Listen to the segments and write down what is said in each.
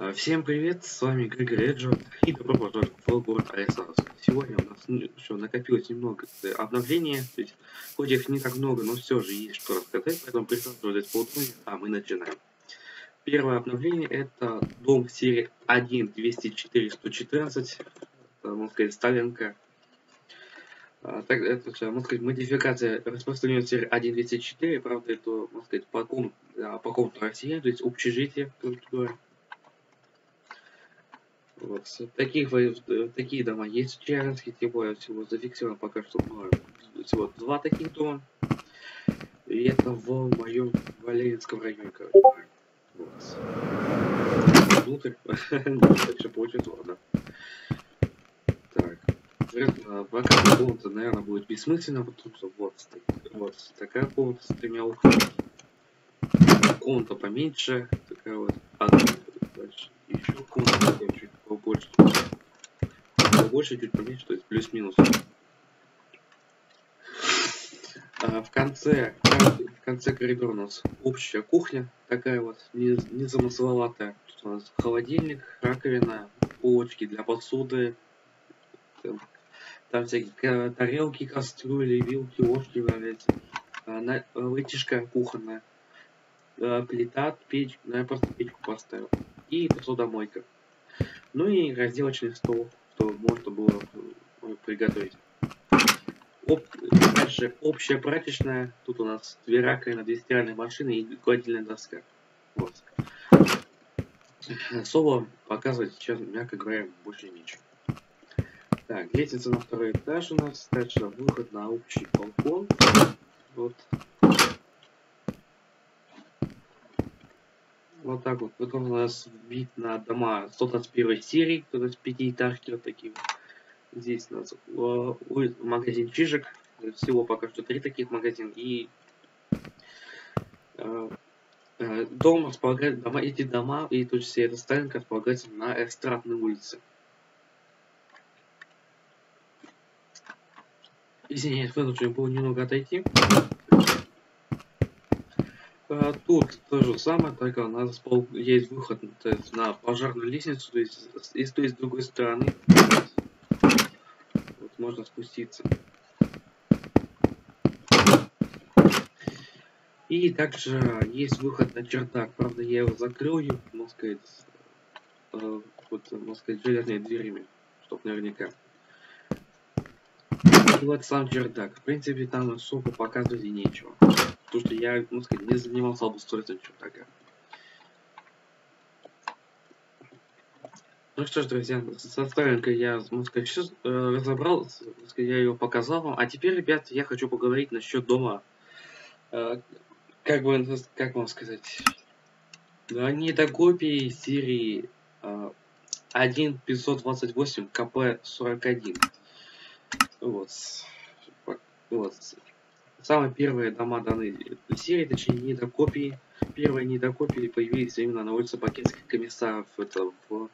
А, Всем привет, с вами Григорий Эджо и добро пожаловать в город Александровск. Сегодня у нас ну, еще накопилось немного э, обновлений, то есть, хоть их не так много, но все же есть что рассказать, поэтому присаживайтесь поудобнее, а мы начинаем. Первое обновление это дом серии 1 204 114, это, можно сказать, Сталинка. А, так, это, можно сказать, модификация распространенной серии 1 204, правда, это, можно сказать, по какому, по какому-то России, то есть общежитие, говоря. Вот. Таких, такие дома есть в Челябинске, тем более всего зафиксировано пока что ну, всего два таких дома. И это в моем Валеринском районе, короче. Вот. Внутрь. так что получится, ладно. Так. Пока комната, наверное, будет бессмысленно, потому что вот, вот такая комната с тремя окнами. Комната поменьше, такая вот. А дальше еще комната чуть побольше. Побольше, чуть поменьше, то есть плюс-минус. А в конце, в конце коридора у нас общая кухня, такая вот, незамысловатая. Тут у нас холодильник, раковина, полочки для посуды, там, там всякие тарелки, кастрюли, вилки, ложки валяются. А, вытяжка кухонная, а, плита, печь, ну я просто печку поставил. И посудомойка. Ну и разделочный стол, что можно было приготовить. Об, дальше общая прачечная. Тут у нас две раковины, две стиральные машины и гладильная доска. Вот. Особо показывать сейчас, мягко говоря, больше нечего. Так, лестница на второй этаж у нас. Дальше выход на общий балкон. Вот. Вот так вот. Потом у нас вид на дома 121 серии, то есть пятиэтажки вот такие. Здесь у нас э, магазин Чижик. Всего пока что три таких магазина. И э, э, дом располагается, дома, эти дома и то есть эта Сталинка располагается на Эстрадной улице. Извиняюсь, вынужден был немного отойти. А, тут то же самое, только у нас есть выход то есть, на пожарную лестницу, то есть и с той с другой стороны вот можно спуститься. И также есть выход на чердак, правда я его закрыл, можно сказать, э, вот, можно сказать, железными дверями, чтоб наверняка. И вот сам чердак, в принципе там особо показывать и нечего. Потому что я, ну сказать, не занимался обустройством чердака. Ну что ж, друзья, со старенькой я, можно сказать, все э, разобрал, я ее показал вам. А теперь, ребят, я хочу поговорить насчет дома. Э, как бы, как вам сказать, да, не до копии серии э, 1528 КП-41. Вот. Вот. Самые первые дома данной серии, точнее недокопии, первые недокопии появились именно на улице Бакинских комиссаров. Это в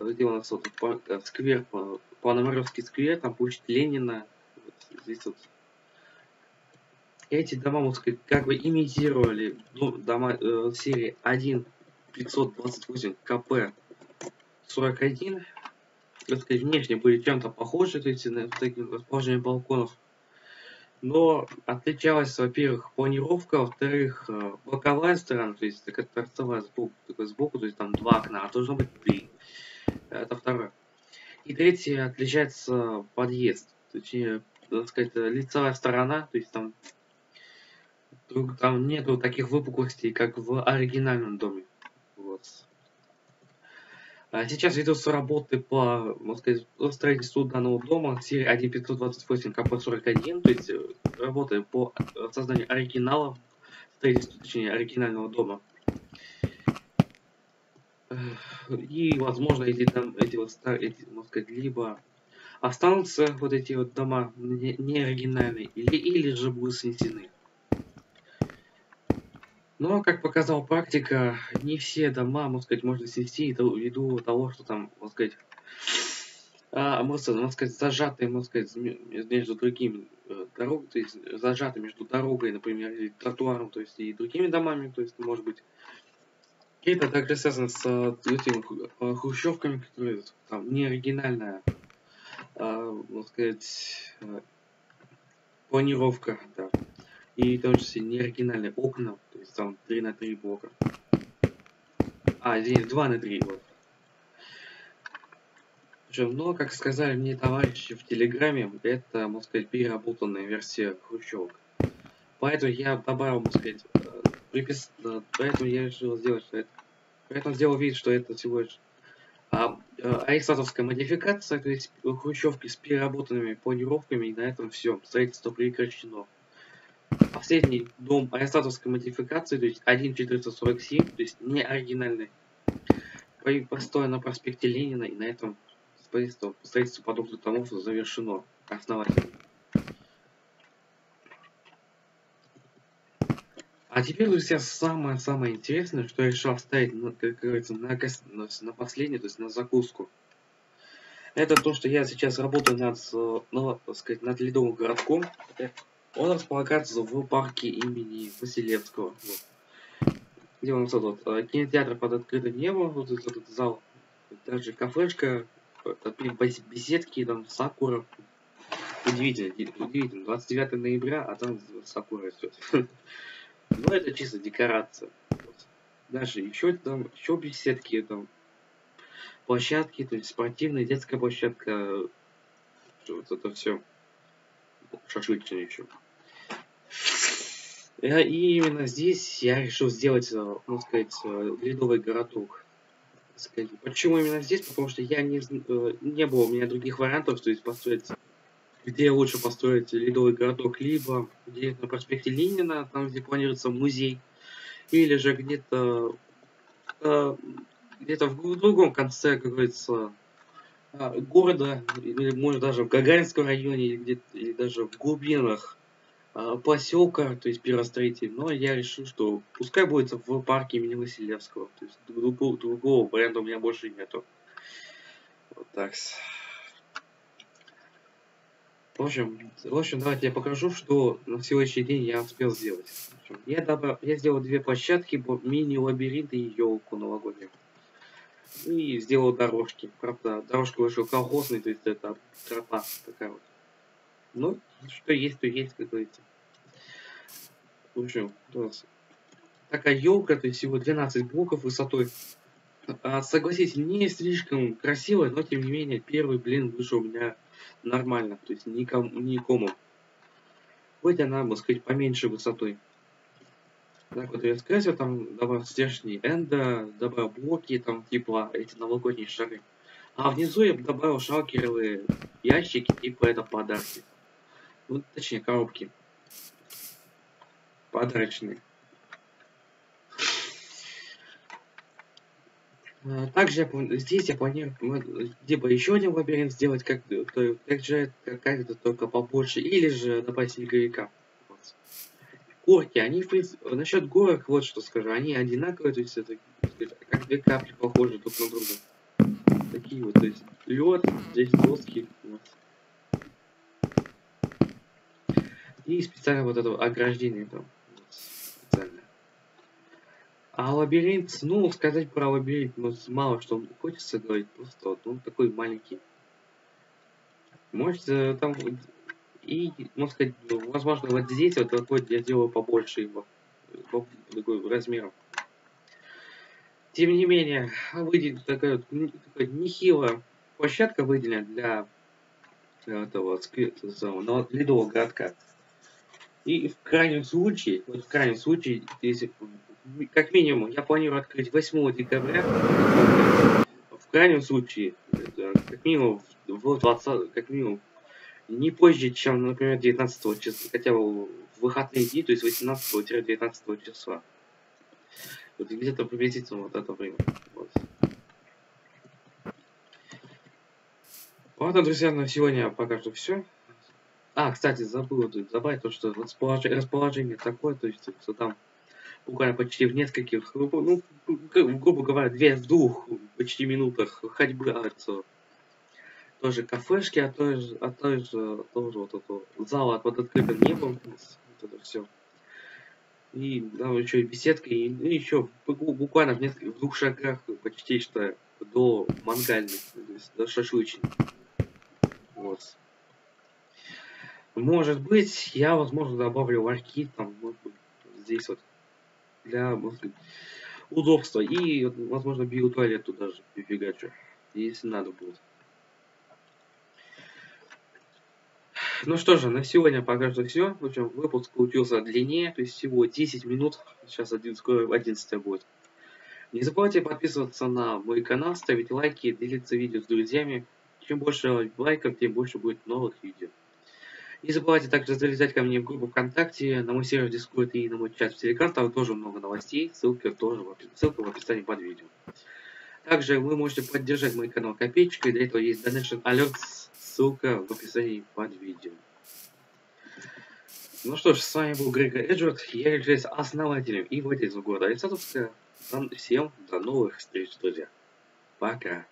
где у нас вот э, сквер, по, Пономаревский сквер, там площадь Ленина. Вот, здесь вот эти дома, сказать, как бы имитировали ну, дома э, серии 1 528 КП 41. Так сказать, внешне были чем-то похожи, то есть на таким расположением балконов но отличалась, во-первых, планировка, во-вторых, э, боковая сторона, то есть такая торцевая сбоку, такой сбоку, то есть там два окна, а должно быть три. Это второе. И третье, отличается подъезд, точнее, так сказать, лицевая сторона, то есть там, там нету таких выпуклостей, как в оригинальном доме. Вот. А сейчас ведутся работы по можно сказать, строительству данного дома серии 1528 КП-41, то есть э, работы по созданию оригинала, строительству, точнее, оригинального дома. И, возможно, эти, там, эти вот эти, можно сказать, либо останутся вот эти вот дома не, не оригинальные, или, или же будут снесены. Но, как показала практика, не все дома, можно сказать, можно снести ввиду того, что там, можно сказать, а, можно, сказать, зажатые, можно сказать, между другими э, дорогами, то есть зажаты между дорогой, например, и тротуаром, то есть и другими домами, то есть, может быть, это также связано с э, этими э, хрущевками, которые там не оригинальная, а, можно сказать, планировка, да. И в том числе не оригинальные окна, то есть там 3 на 3 блока. А, здесь 2 на 3 вот. Причем, но, как сказали мне товарищи в Телеграме, это, можно сказать, переработанная версия хрущевок. Поэтому я добавил, можно сказать, э, припис... Поэтому я решил сделать, что это... Поэтому сделал вид, что это всего лишь а, а, аристотовская модификация, то есть хрущевки с переработанными планировками, и на этом все, строительство прекращено. Последний дом аристотовской модификации, то есть 1447, то есть не оригинальный, построен на проспекте Ленина, и на этом строительство, строительство подобных домов завершено основательно. А теперь, друзья, самое-самое интересное, что я решил оставить, ну, как говорится, на, на, на последнее, то есть на закуску. Это то, что я сейчас работаю над, ну, сказать, над ледовым городком. Он располагается в парке имени Василевского. Вот. Где он вот, э, кинотеатр под открытым небом, вот этот, зал, также кафешка, беседки, там, сакура. Удивительно, удивительно. 29 ноября, а там сакура растет. Ну, это чисто декорация. Даже еще там, еще беседки, там, площадки, то есть спортивная детская площадка, вот это все шашлычное еще. И именно здесь я решил сделать, э, можно сказать, э, ледовый городок. Почему именно здесь? Потому что я не, э, не было у меня других вариантов, то есть построить где лучше построить ледовый городок, либо где на проспекте Ленина, там где планируется музей, или же где-то э, где-то в другом конце, как говорится, э, города, или может даже в Гагаринском районе, или, где или даже в глубинах э, поселка, то есть первостроитель. Но я решил, что пускай будет в парке имени Василевского. То есть другого, другого варианта у меня больше нету. Вот так. В общем, в общем, давайте я покажу, что на сегодняшний день я успел сделать. Я, добав... я сделал две площадки, мини-лабиринт и елку новогоднюю. И сделал дорожки. Правда, дорожка вышла колхозной, то есть это тропа такая вот. Ну, что есть, то есть, как говорится. В общем, такая елка, то есть всего 12 блоков высотой. А, согласитесь, не слишком красивая, но тем не менее, первый блин вышел у меня нормально, то есть никому, никому. Хоть она, можно сказать, поменьше высотой. Так вот я скрасил, там добавил стержни энда, добавил блоки, там типа эти новогодние шары. А внизу я добавил шалкеровые ящики, типа это подарки. Ну, точнее, коробки. Подарочные. А, также здесь я планирую либо еще один лабиринт сделать, как, как же как-то только побольше, или же добавить снеговика. Вот. Горки, они в принципе, насчет горок, вот что скажу, они одинаковые, то есть это как две капли похожи друг на друга. Такие вот, то есть лед, здесь доски. Вот. И специально вот это ограждение там. А лабиринт, ну, сказать про лабиринт, ну, мало что хочется говорить, просто вот он такой маленький. Может, э, там и, можно сказать, возможно, вот здесь вот такой я делаю побольше его, такой размером. Тем не менее, выйдет такая вот такая нехилая площадка выделена для этого самого ледового городка. И в крайнем случае, вот в крайнем случае, если как минимум, я планирую открыть 8 декабря. В крайнем случае, как минимум, в 20, как минимум, не позже, чем, например, 19 числа, хотя бы в выходные дни, то есть 18-19 числа. Вот где-то приблизительно вот это время. Вот. Ладно, друзья, на сегодня пока что все. А, кстати, забыл добавить то, что расположение, расположение такое, то есть, что там буквально почти в нескольких, ну, грубо говоря, две в двух почти минутах ходьбы от тоже кафешки, а тоже, а тоже, тоже вот это зала под открытым небом, вот это все. И да, еще и беседка, и ну, еще буквально в, нескольких, в двух шагах почти что до есть до шашлычных. Вот. Может быть, я, возможно, добавлю варки там, вот, здесь вот, для, может быть, удобства. И, возможно, биотуалет туда же прифигачу, если надо будет. Ну что же, на сегодня пока что все. В общем, выпуск получился длиннее, то есть всего 10 минут. Сейчас 11, скоро 11 будет. Не забывайте подписываться на мой канал, ставить лайки, делиться видео с друзьями. Чем больше лайков, тем больше будет новых видео. Не забывайте также залезать ко мне в группу ВКонтакте, на мой сервер Discord и на мой чат в Телеграм. Там тоже много новостей. Ссылка тоже в, ссылка в описании под видео. Также вы можете поддержать мой канал копеечкой. Для этого есть Donation Alerts. Ссылка в описании под видео. Ну что ж, с вами был Грегор Эджвард. Я являюсь основателем и владельцем города Александровска. Всем до новых встреч, друзья. Пока.